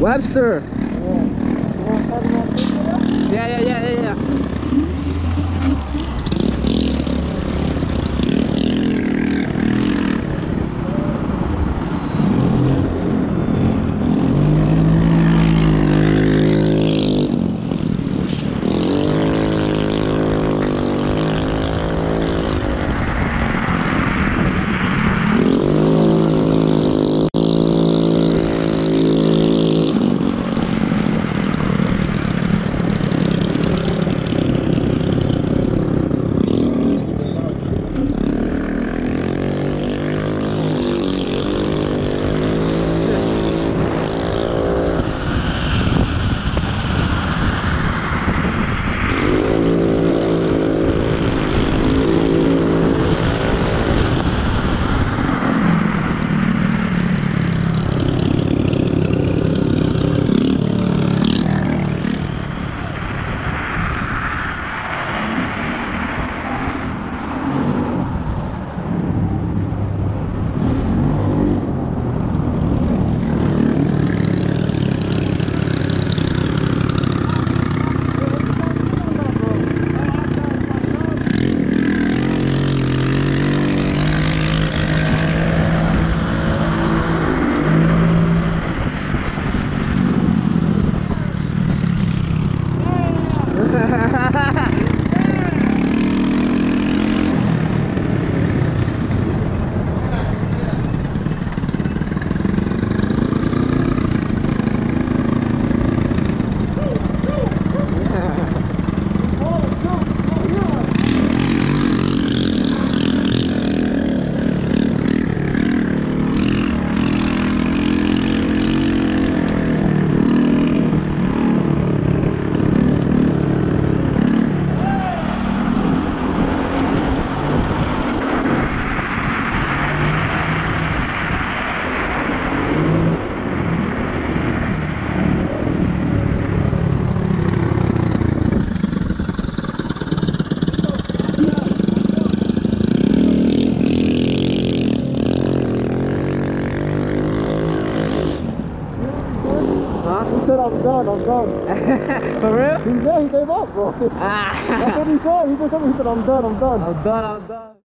Webster. Yeah, yeah, yeah, yeah. yeah. I'm done, I'm done. For real? He, yeah, he gave up, bro. Ah. That's what he said. He just said, he said, I'm done, I'm done. I'm done, I'm done.